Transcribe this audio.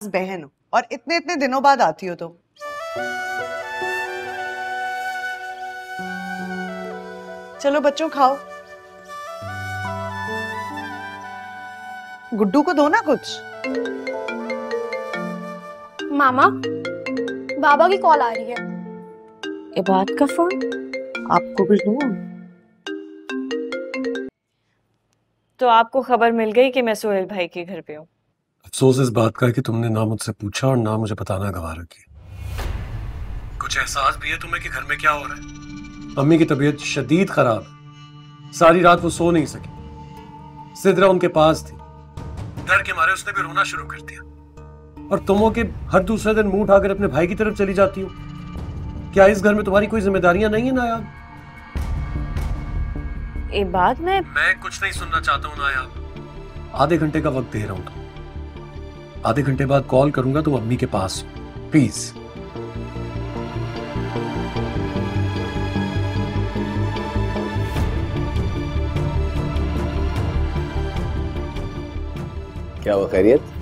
बहन हो। और इतने इतने दिनों बाद आती हो तो चलो बच्चों खाओ। गुड्डू को दो ना कुछ। मामा बाबा की कॉल आ रही है। इबाद का फ़ोन? आपको कुछ दूँ तो आपको खबर मिल गई कि मैं सोहेल भाई के घर पे हूँ। अफसोस इस बात का है कि तुमने ना मुझसे पूछा और ना मुझे बताना गवारा किया कुछ एहसास भी है तुम्हें कि घर में क्या हो रहा है? अम्मी की तबीयत शदीद खराब है। सारी रात वो सो नहीं सकी। सिद्रा उनके पास थी। डर के मारे उसने भी रोना शुरू कर दिया। और तुम हो कि हर दूसरे दिन मुँह उठाकर अपने भाई की तरफ़ चली जाती हो। क्या इस घर में तुम्हारी कोई जिम्मेदारियाँ नहीं है नायाब? इबाद मैं मैं कुछ नहीं सुनना चाहता हूँ नायाब। आधे घंटे का वक्त दे रहा हूँ आधे घंटे बाद कॉल करूँगा तो अम्मी के पास। प्लीज़ क्या वो खैरियत?